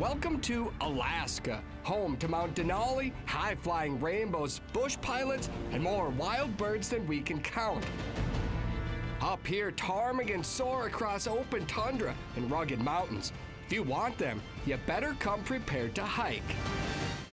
Welcome to Alaska, home to Mount Denali, high flying rainbows, bush pilots, and more wild birds than we can count. Up here, ptarmigans soar across open tundra and rugged mountains. If you want them, you better come prepared to hike.